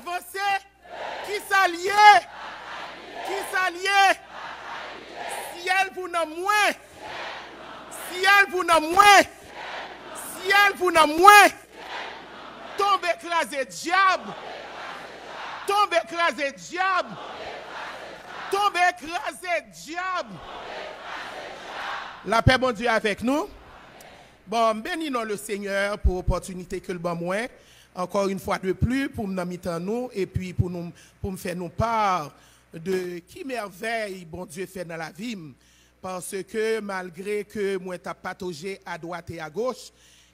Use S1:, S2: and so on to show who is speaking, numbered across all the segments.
S1: Avancez. Qui s'allie? Qui s'allie? Ciel pour nous moins. Ciel pour nous moins. Ciel pour nous moins. Tombe écrasé diable. Tombe écrasé diable. Tombe écrasé diable. La paix, bon Dieu, avec nous. Bon, bénissons le Seigneur pour l'opportunité que le bon moins. Encore une fois de plus, pour nous mettre nous et puis pour nous faire nous part de qui merveille bon Dieu fait dans la vie. Parce que malgré que moi t'ai pataugé à droite et à gauche,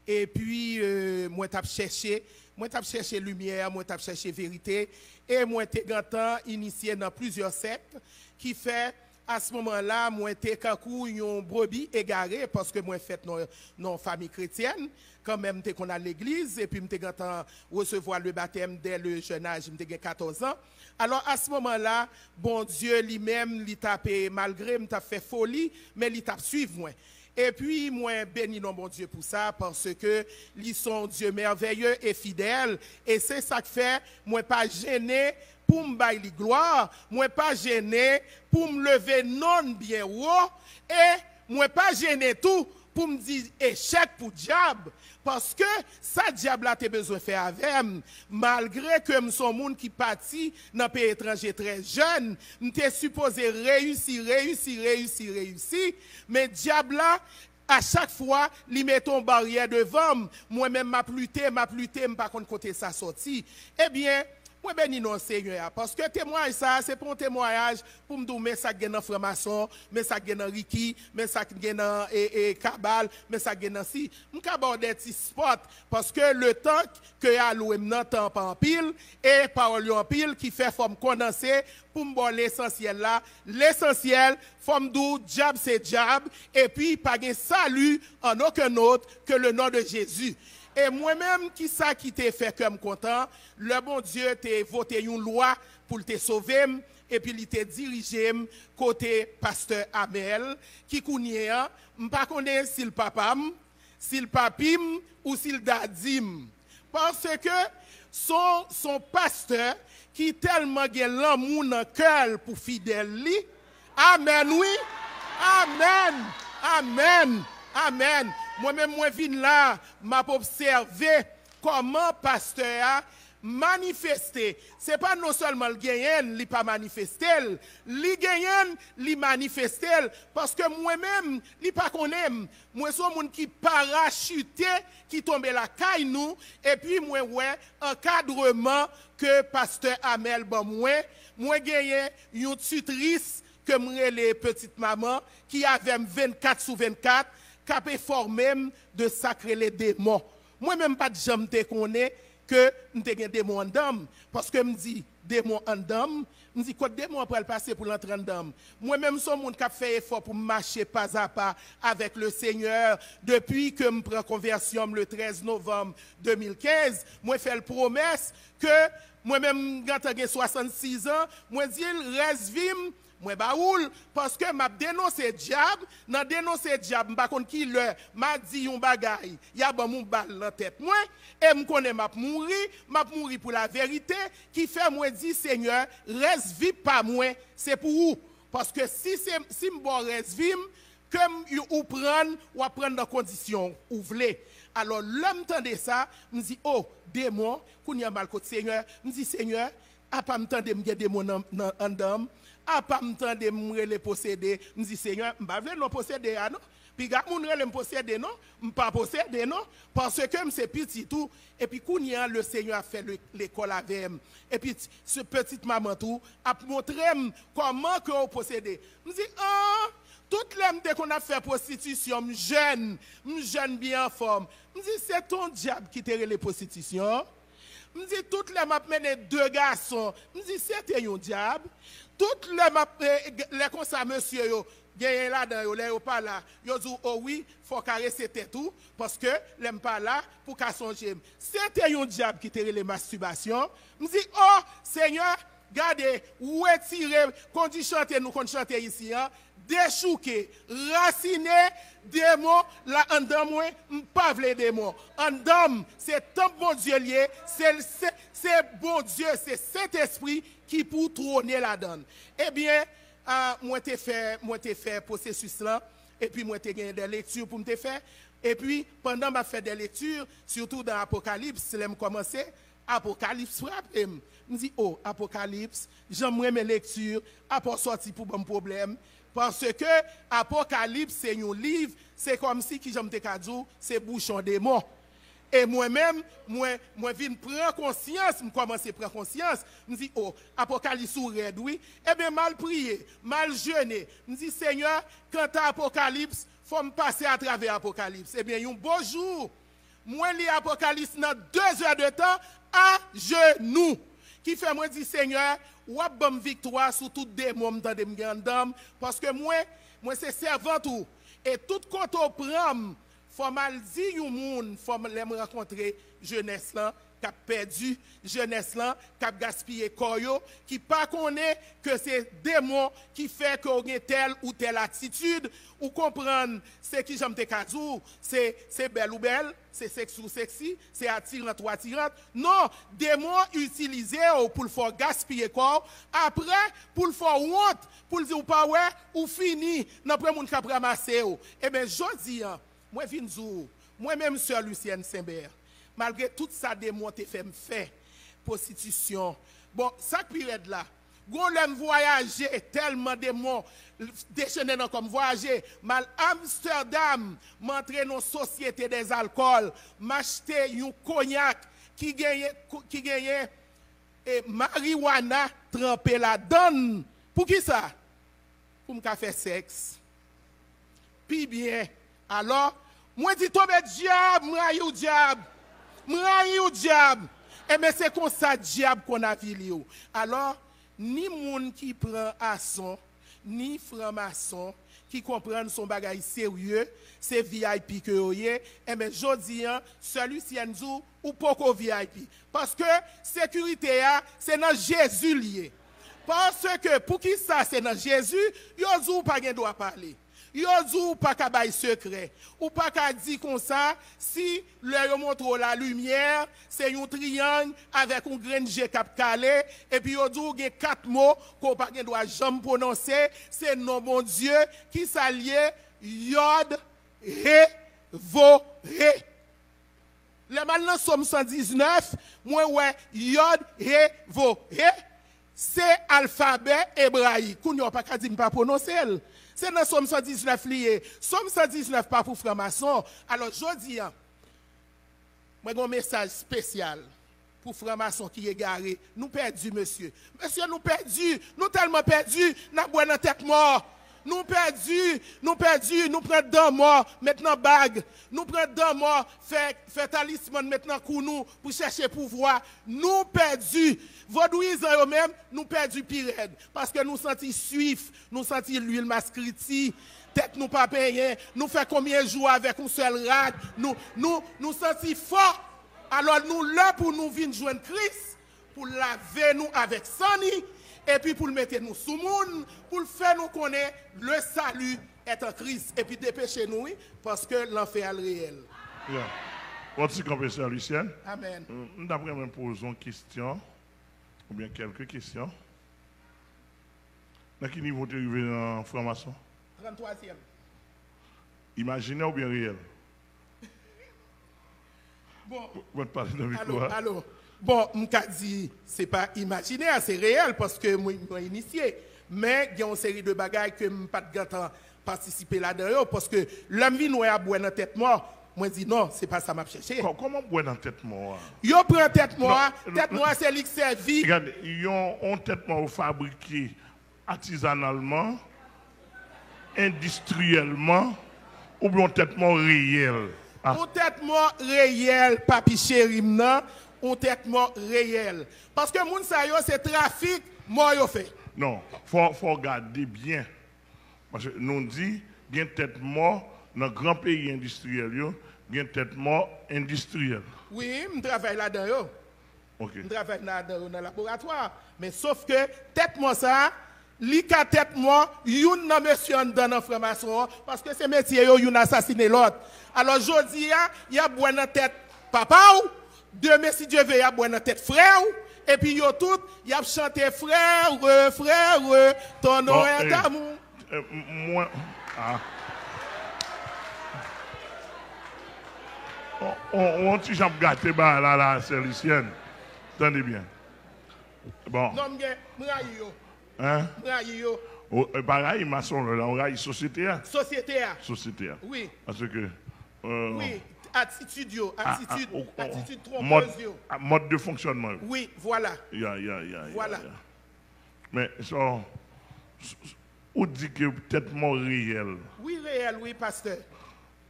S1: et puis euh, moi t'ai cherché, moi t'ai cherché lumière, moi t'ai cherché vérité, et moi t'ai initié dans plusieurs sectes qui fait à ce moment-là, moi, j'étais une brebis égarée parce que moi, fait non, famille chrétienne. Quand même, j'étais qu'on à l'église et puis j'étais recevoir le baptême dès le jeune âge, j'étais 14 ans. Alors, à ce moment-là, bon Dieu lui-même, il tapé, malgré m'a fait folie, mais il t'a suivi moi. Et puis, moi, bénis non bon Dieu pour ça, parce que ils sont Dieu merveilleux et fidèle. Et c'est ça que fait, moi, pas gêné pour me bailler gloire, moi pas gêné pour me lever non bien haut et moi pas gêné tout pour me dire échec pour diable. Parce que ça diable a besoin de faire avec malgré que je suis monde qui parti dans pays étranger très jeune suis supposé réussir réussir réussir réussir. Mais diable à chaque fois, il met une barrière devant moi-même m'a pluté, m'a pluté, pas contre côté ça sorti. Eh bien, moi, béni non, Seigneur. Parce que témoignage, ça, c'est pour témoignage pour me dire, mais ça gagne dans franc-maçon, mais ça gagne dans Riki, mais ça gagne dans mais ça gagne si. Je vais aborder petit spot. Parce que le temps que y a loué temps en pile, et parole en pile, qui fait forme condensée, pour me l'essentiel là. L'essentiel, forme d'où, diable c'est diable, et puis pas de salut en aucun autre que le nom de Jésus. Et moi-même, qui ça qui t'a fait comme content, le bon Dieu t'a voté une loi pour te sauver, et puis il t'a dirigé côté pasteur Amel, qui connaît, je pas connais si le papa, si le papim ou si le dadim. Parce que son, son pasteur, qui tellement a l'amour dans cœur pour fidèle, Amen, oui. Amen. Amen. Amen. Moi-même, moi, je viens là, m'a observé comment pasteur a manifesté. Ce n'est pas non seulement le gagnant, il pas manifesté, le gagnant, il manifesté. Parce que moi-même, il pas qu'on aime. Moi, suis un qui parachuté, qui tombe la caille nous, et puis moi, ouais, encadrement que pasteur Amel, bon, moi, moi, gagné une tutrice que moi, les petites mamans, qui avait 24 sur 24, capé formé de sacrer les démons. Moi-même, pas de jamais te connais que avons des démons en dame. Parce que me dit démons en dame, me dit quoi démon pour le passer pour l'entrer en dame? Moi-même, je monde qui a fait effort pour marcher pas à pas avec le Seigneur depuis que je prends conversion le 13 novembre 2015. Moi, fait la promesse que moi-même, quand j'ai 66 ans, moi, dis, reste vim moi baoul parce que m'a dénoncé diable n'a dénoncé diable pas contre qui le m'a dit un bagay y a bon mon balle dans tête moi et me connais m'a mourir m'a mourir pour la vérité qui fait moi dit Seigneur reste vie pas moi c'est pour vous parce que si si me reste vie comme ou prendre ou prendre dans condition ou voulez alors l'homme entendait ça me dit oh démon qu'on y a mal côté Seigneur. Me dit Seigneur a pas m'entendre me démon en dame a pas m'tendre me les posséder. Me dit Seigneur m'pa vle non posséder ah non? Puis gars moun me posséder non? M'pa posséder non? Parce que c'est petit tout. Et puis kounya le Seigneur a fait l'école avec et puis ce petite maman tout a montré comment que on posséder me dit ah toutes les qu'on a fait prostitution, jeune, jeune bien en forme. Me dit c'est ton diable qui t'a les prostitution. Me dit toutes les m'a mené deux garçons. Me dit c'était un diable. Toutes les, les comme ça, monsieur, yo, gagné là dans yo, pas là. Yo dit, oh oui, faut caresser tout, parce que l'aime pas là pour qu'à songer. C'était un diable qui tire les masturbations. Je dis, oh, Seigneur, regardez, où est tiré, quand tu chantes, nous, quand chanter ici, hein, déchouqué, raciné, démon, là, en moi, pas les démons. En dedans, c'est tant bon Dieu lié, c'est, bon Dieu, c'est cet esprit qui pour trôner la donne. Eh bien, euh, moi, t'ai fait, moi, t'ai fait processus là, et puis moi, t'ai gagné des lectures pour me faire. Et puis, pendant que je fait des lectures, surtout dans là que commencé, Apocalypse frappe. Je me dis, oh, Apocalypse, j'aimerais mes lectures, après sortir pour bon problème. Parce que Apocalypse, c'est un livre, c'est comme si, qui j'aime te c'est bouchon des mots. Et moi-même, moi, moi, viens prendre conscience, je commence à prendre conscience. Je me dis, oh, Apocalypse ou red, oui. Eh bien, mal prier, mal jeûner. Je me dis, Seigneur, quand tu Apocalypse, il faut me passer à travers Apocalypse. Eh bien, un beau jour, moi, lis Apocalypse dans deux heures de temps, à genoux. Ki fè mwen di, Seigneur, wap bom viktwa sou tout demom dan dem gandam, paske mwen, mwen se servant ou, e tout konto pram, fòm al di yon moun, fòm lèm rakontre jeunes lan, qui a perdu jeunesse là, qui a gaspillé corps qui pas connaît que c'est démon qui fait qu'on ait telle ou telle attitude ou comprendre c'est qui j'aime te c'est c'est belle ou belle, c'est sexy ou sexy, c'est attirant ou attirante. Non, démon utilisé pour le faire gaspiller corps, après pour le faire honte, pour le dire ou pas ou fini, n'après mon cap ramasser. Eh bien, je dis, hein, moi, Vinzou, moi-même, Sœur Lucienne malgré tout ça, démon te fait faire, prostitution. Bon, ça pire là. Gon l'aime voyager tellement de mots déchaîné comme voyager mal Amsterdam m'entrer dans société des alcools m'acheter un cognac qui gagne qui gagne et marijuana trempé la donne pour qui ça? Pour me faire sexe puis bien alors moi dis tomber diable moi diable moi au diable et eh mais c'est comme ça diable qu'on a vu alors ni moun qui prend à son, ni franc-maçon qui comprennent son bagage sérieux, c'est VIP que vous Et bien, je dis, celui-ci ou pas VIP. Parce que sécurité, c'est dans Jésus lié. Parce que pour qui ça, c'est dans Jésus, vous pas droit parler. Yo dit pas qu'à bail secret. Ou pas qu'à dire comme ça, si le montre la lumière, c'est un triangle avec un cap calé, et puis yo dit il y a quatre mots qu'on pas doit jamais prononcer, c'est nom mon Dieu qui s'allie yod, ré, vo, ré. Le mal dans Somme 119, moi ouais, yod, ré, vo, c'est alphabet hébraïque. Qu'on n'a pas qu'à dire pas prononcer. C'est dans Somme 119 lié. Somme 119 pas pour franc-maçon. Alors, je dis, hein, moi, j'ai un message spécial pour franc-maçon qui est garé. Nous perdus, monsieur. Monsieur, nous perdus. Nous tellement perdus. Nous avons tête mort. Nous perdus, nous perdus, nous prenons deux morts, maintenant bague. Nous prenons deux morts, fait, fait talisman maintenant pour nous, pour chercher pouvoir. Nous perdus. Vaudouisants eux-mêmes, nous perdus pire. Parce que nous sentons suif, nous sentons l'huile mascriti tête nous pas payé, nous fait combien de jours avec un seul rad, nous, nous, nous sentons fort. Alors nous là pour nous venir joindre Christ, pour laver nous avec Sani, et puis pour le mettre nous sous monde, pour le faire nous connaître le salut est en Christ, et puis dépêcher nous, parce que l'enfer est réel.
S2: Votre professeur Lucien.
S1: Amen.
S2: Nous D'après me poser une question, ou bien quelques questions. Dans quel niveau tu es arrivé en franc-maçon?
S1: 33e.
S2: Imaginez ou bien réel?
S1: Bon.
S2: Vous parler de
S1: Allô, allô. Bon, je dit, ce n'est pas imaginaire, c'est réel parce que moi, je suis initié. Mais il y a une série de bagages que je n'ai pas de participer là-dedans parce que l'homme vient à boire dans tête moi. Moi, je dis non, ce n'est pas ça que je cherché.
S2: Comment boire dans tête moi
S1: Yo prend tête moi, tête moi c'est lui qui servi.
S2: Regardez, ils ont tête moi fabriqué artisanalement, industriellement, ou bien tête moi réel.
S1: Ah. tête moi réel, papi chéri, non un traitement réel. Parce que moun sa yo c'est trafic, moi yo fait.
S2: Non, faut faut regarder bien. Parce que nous dit un tête mort dans grand pays industriel yo, un tête mort industriel.
S1: Oui, je travaille là-dedans
S2: OK.
S1: Je travaille là-dedans dans le laboratoire, mais sauf que tête moi ça li ka tête moi, youn nan monsieur an dan nan franc-maçon, parce que c'est métier yo, youn assassiné l'autre. Alors, jodi a, y a boin nan tête papa ou, demain si Dieu veut, y a nan tête frère et puis yo tout, y a chanté frère, frère, ton nom est d'amour.
S2: euh, moi. Ah. On, on, on petit jambe gâté bah, là, là, c'est lycéenne. Tenez bien. Bon,
S1: Non, yo,
S2: hein? Oh, euh, pareil, maçon, là, on raille société, hein?
S1: Société a,
S2: Société, hein?
S1: oui,
S2: Parce que. euh,
S1: oui, attitude yo,
S2: ah, ah,
S1: attitude,
S2: oh,
S1: attitude
S2: mode,
S1: trompeuse yo.
S2: ah, mode de fonctionnement.
S1: Oui, voilà.
S2: Ya, ya, ya,
S1: Voilà.
S2: Mais, ça, on dit que peut-être mon réel?
S1: Oui, réel, oui, pasteur.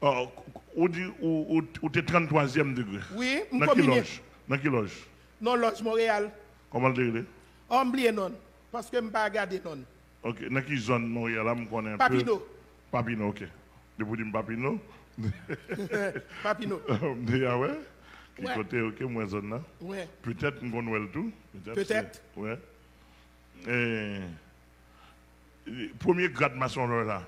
S2: Oh, on dit ou ou- ou t'es 33e degré?
S1: Oui,
S2: Dans quelle
S1: m'combine.
S2: loge? Dans quelle loge?
S1: Non, loge Montréal.
S2: Comment le dire
S1: Oublié non, parce que m'pas regarder non.
S2: Ok, dans quelle zone Montréal me connais un peu?
S1: Papineau.
S2: Papineau, ok. Depuis dire Papineau. Ah ouais? Qui
S1: Ouais.
S2: côté, ok, moi zone là.
S1: Ouais.
S2: Peut-être connaît le tout.
S1: Peut-être.
S2: Ouais. Et, premier grade maçon là.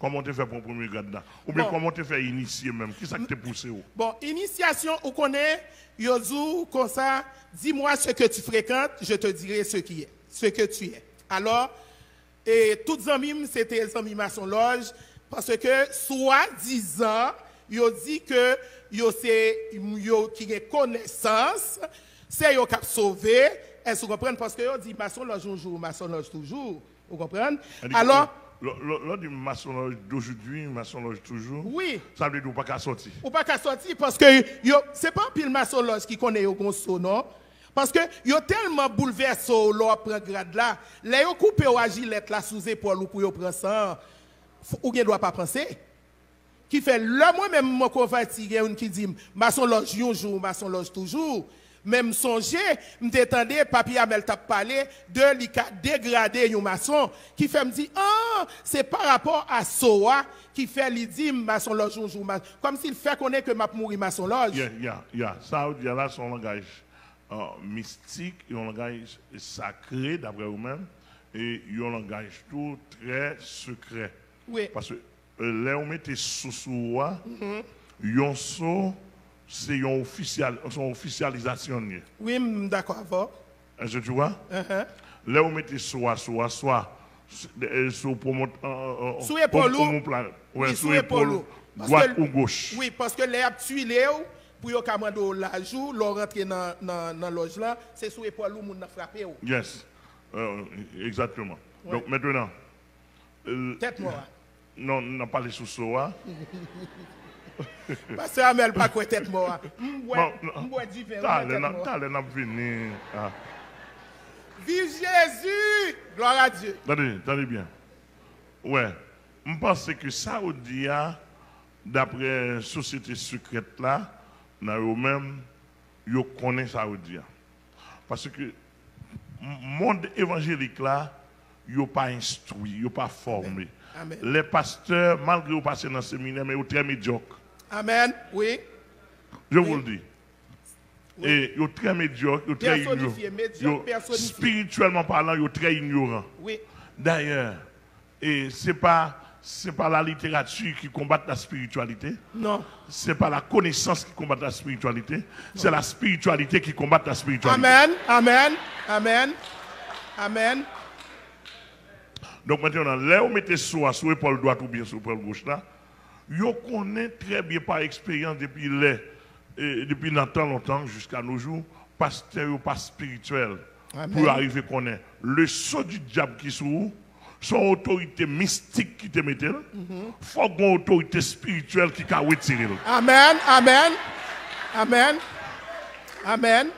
S2: Comment tu fait pour le premier grade là? Ou bien
S1: Bon.
S2: comment tu fait initier même? Qui ça qui t'a poussé ou
S1: Bon, initiation, on connaît, Yozu, comme ça, dis-moi ce que tu fréquentes, je te dirai ce qui est, ce que tu es. Alors, et toutes amis, c'était les amis maçon loge, parce que, soi-disant, yo dit que, yo qui connaissance, c'est yo qui a sauvé, est-ce que vous comprenez? Parce que yo dit maçon loge un jour, maçon loge toujours, vous comprenez? Alors,
S2: le- le- Lors du maçonnage d'aujourd'hui, maçonnage toujours,
S1: oui.
S2: ça veut dire pas qu'à sortir.
S1: Ou pas qu'à sortir parce que yo, c'est pas pile maçonloge qui connaît yo gonso, non? Parce que yo tellement bouleversé au lo prend grade là, là yo coupé au agilette là sous épaule ou pour yo prendre ça, f- ou gen doit pas penser. Qui fait le moi même mon converti un qui dit maçonloge un jour, maçonloge toujours. Même songer, m'étendais, papier Amel t'a parlé de li ka dégradé yon maçon, qui fait me dire, ah, c'est par rapport à Soa, qui fait li dit maçon loge un jour, comme s'il fait connaître que m'a mouri maçon loge.
S2: Yeah, yeah, yeah. Ça veut dire là, son langage euh, mystique, et un langage sacré, d'après vous-même, et un langage tout très secret.
S1: Oui,
S2: Parce que euh, là, on mettait sous sous
S1: Mhm.
S2: yon so, c'est une official, son officialisation.
S1: oui, d'accord, avant.
S2: Que tu vois?
S1: Uh-huh.
S2: Là, on mettait soit, soit, soit, sous pour mon, euh, euh,
S1: Sous épaule Oui,
S2: sous
S1: épaule
S2: droite
S1: que-
S2: ou gauche.
S1: Oui, parce que les tuilé ou, pour yo kamando la joue, l'on rentre dans dans loge là, c'est sous épaule ou moun frappé.
S2: Yes, exactement. Donc maintenant,
S1: Tête moi.
S2: Non, on n'a pas les sous-soa.
S1: Parce que Amel pas quoi tête moi. Du vin.
S2: T'as
S1: moi.
S2: les n'a venu. Ah.
S1: Vive Jésus! Gloire à Dieu.
S2: Attendez, attendez bien. Ouais, je pense que Saoudi, a, d'après la société secrète là, dans eux-mêmes, ils connaissent Saoudi. a. Parce que le monde évangélique là, ils pas instruit, ils pas formé.
S1: Amen.
S2: Les pasteurs, malgré qu'ils passent dans le séminaire, mais ils sont très médiocres.
S1: Amen. Oui.
S2: Je vous le dis. Et ils sont très médiocres, ils sont très ignorants. Spirituellement parlant, ils sont très ignorants.
S1: Oui.
S2: D'ailleurs, et c'est pas c'est pas la littérature qui combat la spiritualité,
S1: Non.
S2: c'est pas la connaissance qui combat la spiritualité, c'est la spiritualité qui combat la spiritualité.
S1: Amen. Amen. Amen. Amen.
S2: Donc maintenant, là où mettez soit sur l'épaule droite ou bien sur l'épaule gauche là, yo connaît très bien par expérience depuis les, et depuis longtemps, longtemps jusqu'à nos jours, pasteur ou pas spirituel
S1: Amen.
S2: pour arriver à connaître le saut du diable qui est sur vous, son autorité mystique qui te mette, il faut une autorité spirituelle qui a retiré.
S1: Amen. Amen. Amen. Amen.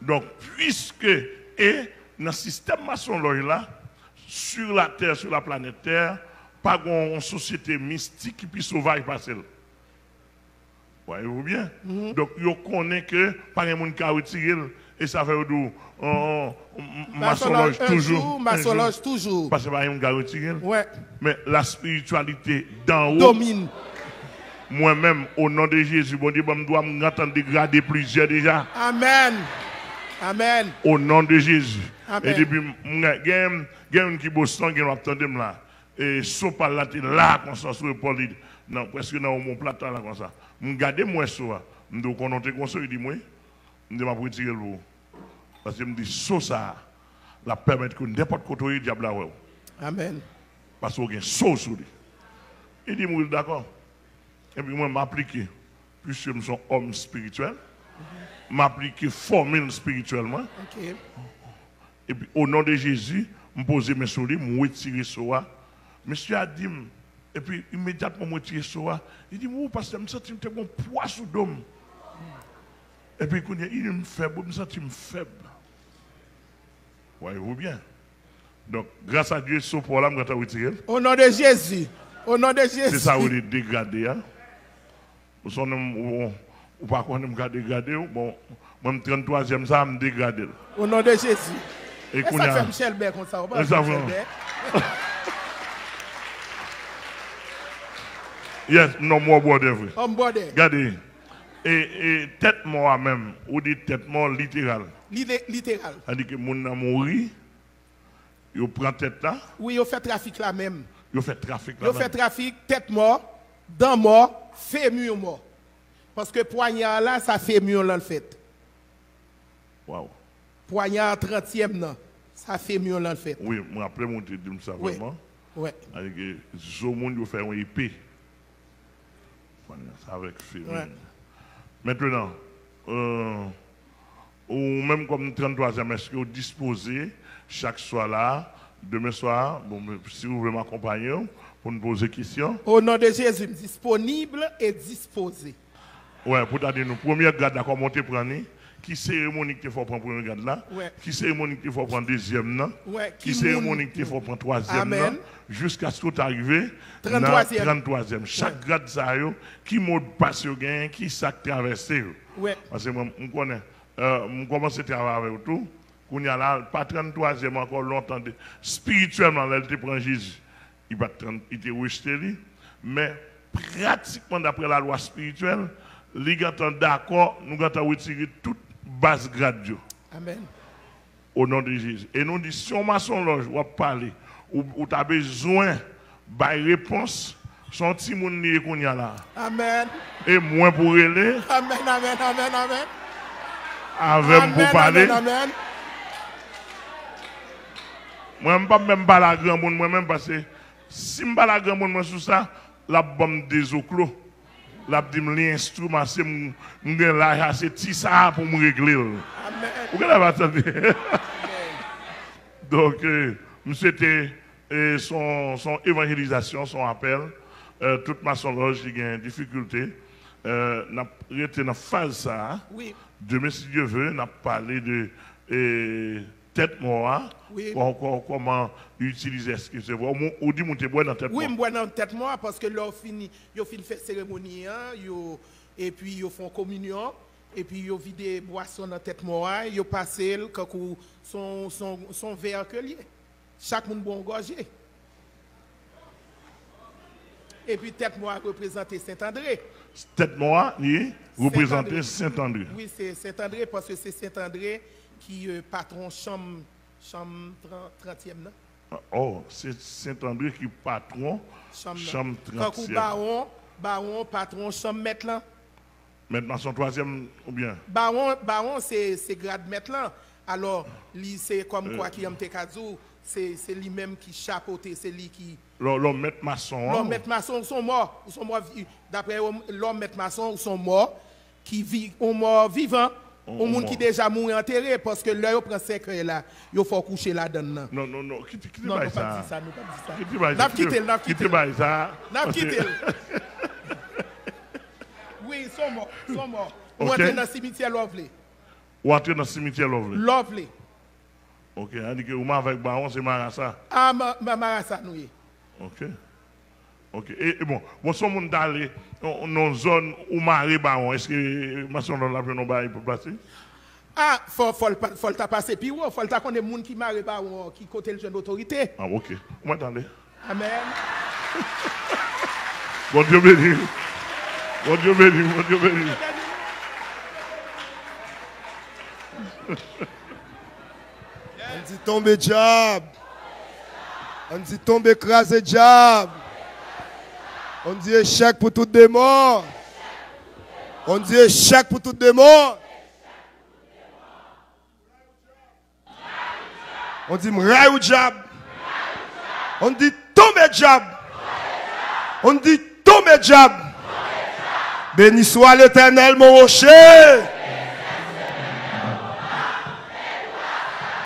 S2: Donc, puisque, et dans le système maçonnerie là, sur la terre, sur la planète Terre, pas une société mystique qui puisse sauvage passer. Voyez-vous bien? Donc, vous connaissez que pas un monde qui a retiré, et ça fait du oh, oh, toujours.
S1: maçonnerie
S2: jour.
S1: toujours.
S2: Parce que pas un monde qui a retiré.
S1: Ouais.
S2: Mais la spiritualité d'en haut,
S1: Domine.
S2: moi-même, au nom de Jésus, bon Dieu, je dois m'entendre dégrader plusieurs déjà.
S1: Amen. Amen.
S2: Au nom de Jésus.
S1: Amen.
S2: Et depuis, il y a un qui bosse sans qui m'attendait là. Et son par là, là, comme ça, sur le pôle. Non, presque dans mon plateau là, comme ça. Je garde moi ça. Je dis, qu'on a comme ça, il dit, moi, je vais retirer le. Parce que je me dis, ça, ça, la permettre que n'importe quoi, il diable là.
S1: Amen.
S2: Parce qu'il y a un saut sur lui. Il dit, moi, d'accord. Et puis moi, je m'applique, puisque je suis un homme spirituel, m'applique formule spirituellement. Et puis, au nom de Jésus, je pose mes souliers, je retire ça. Monsieur a dit, et puis immédiatement, je retire ça. Il dit, moi, parce que je me sens que mon poids sous l'homme. Et puis, il me faible, je me sens faible. Voyez-vous bien. Donc, grâce à Dieu, ce poids-là, je vais retirer.
S1: Au nom de Jésus. Au nom de Jésus.
S2: C'est ça il est dégradé. Hein? Vous savez, ou pas qu'on me dégradé. Bon, moi, 33e, ça me dégradé.
S1: Au nom de Jésus.
S2: Et qu'on
S1: ça
S2: a-
S1: fait Michel Beck comme ça. pas, Michel. Beck?
S2: Yes, non, moi, bon, de vrai.
S1: Homme bordé.
S2: Regardez. Et, et tête mort même, ou dit tête mort littérale.
S1: Lité- Littéral.
S2: C'est-à-dire que mon a mouru, il prend tête là,
S1: Oui, il fait trafic là même.
S2: il fait trafic là.
S1: Il fait trafic, tête mort, dent mort, fémur mort. Parce que poignard là, ça fémur là le fait.
S2: Wow.
S1: Poignard 30e là, ça fémur là le fait.
S2: Oui, je me rappelle mon dit ça
S1: Oui.
S2: vraiment. C'est-à-dire que ce monde, fait une épée. Avec.
S1: Ouais.
S2: Maintenant, euh, ou même comme 33e, est-ce que vous disposez chaque soir là, demain soir, bon, si vous voulez m'accompagner pour nous poser des questions,
S1: Au nom de Jésus, disponible et disposé.
S2: ouais, pour dire nous, première garde d'accord, monter prendre, qui cérémonie qu'il faut prendre première garde là,
S1: Ouais.
S2: qui cérémonie qu'il faut prendre deuxième là,
S1: Ouais,
S2: qui
S1: qui
S2: cérémonie faut prendre troisième là, jusqu'à ce que tu arrives
S1: 33e.
S2: 33e. Chaque grade ça yo, qui mot passe yo gagne, qui sac traversé yo. Parce que moi, je connais, euh, commence à travailler avec tout. Qu'on y a là, pas 33e encore longtemps. de- Spirituellement, là, te prend Jésus. Il va il te rejeté. Mais pratiquement d'après la loi spirituelle, les d'accord, nous allons retirer toute base grade.
S1: Amen.
S2: au nom de Jésus. Et nous disons, si on maçon loge, ou parler, ou, ou tu as besoin de réponse, son petit monde y a là.
S1: Amen.
S2: Et moins pour aller,
S1: Amen, amen, amen, amen.
S2: avec
S1: Amen,
S2: pour parler.
S1: amen, amen.
S2: Moi, je ne pas même pas la grand monde, moi-même, parce que si je ne pas la grand monde, moi, sur ça, la bombe des eaux clos. La l'instrument, c'est mon mon là, c'est petit ça pour me régler.
S1: Amen.
S2: Vous avez entendu? Donc, euh, c'était euh, son, son évangélisation, son appel. Euh, toute ma loge qui a une difficulté. Euh, dans la phase ça.
S1: Oui.
S2: Demain, si Dieu veut, n'a parlé de euh, tête mort.
S1: Oui.
S2: Comment- utiliser ce que c'est vrai. Ou- dit monter bois dans tête
S1: Oui, je bois dans tête moi parce que là, fini, yo faire cérémonie, hein, yo, et puis ils font communion, et puis ils vident boisson dans tête moi, ils passent le kakou, son, son, son verre que lié. Chaque monde bon gorgé. Et puis tête moi représente Saint-André.
S2: Tête mort, il représenter.
S1: Saint-André. Oui, c'est Saint-André parce que c'est Saint-André qui est patron chambre, chambre 30e. non?
S2: Oh, c'est Saint-André qui est patron,
S1: chambre Kakou
S2: 30e.
S1: baron, baron, patron, chambre maître là?
S2: Maintenant, son troisième, ou bien?
S1: Baron, baron c'est grade maître là. Alors, lui, c'est comme quoi qui aime Tekazou, c'est c'est lui-même qui chapeaute, c'est lui qui.
S2: l'homme maître maçon. hein?
S1: L'homme maître maçon sont morts, sont morts, vi- d'après l'homme maître maçon sont morts, qui vivent, sont morts vivants, au
S2: on
S1: monde qui déjà mouru enterré, parce que là, ils prennent secret là, il faut coucher là-dedans.
S2: Non, non, non, qui qui
S1: Non, pas
S2: ça
S1: ça, pas dit ça. N'a quitté, n'a
S2: Qui
S1: quitté.
S2: ça
S1: N'a quitté. Oui, ils sont morts, ils sont morts. Ou
S2: Ok.
S1: entrer dans le cimetière Lovely.
S2: Ou entrer dans le cimetière Lovely.
S1: Lovely.
S2: Ok, on dit que vous avec Baron, c'est Marassa.
S1: Ah, ma, ma, Marassa, nous.
S2: Ok. Ok. Et, et bon, bon, si on d'aller dans une zone où Marie Baron, est-ce que Masson dans la non bail pour passer?
S1: Ah, faut, faut, faut le ta passer puis ouais, faut le ta connaître moun qui marre pas ou qui côté le jeune d'autorité.
S2: Ah, ok. Vous m'entendez
S1: Amen.
S2: Bon Dieu béni. Bon Dieu béni, bon Dieu béni.
S3: On dit tomber diable. On dit tomber écraser diable. On dit échec pour tout démon. On dit échec pour tout démon. On dit m'raille ou diable. On dit tomber diable. On dit tomber diable. Béni soit l'éternel, mon rocher.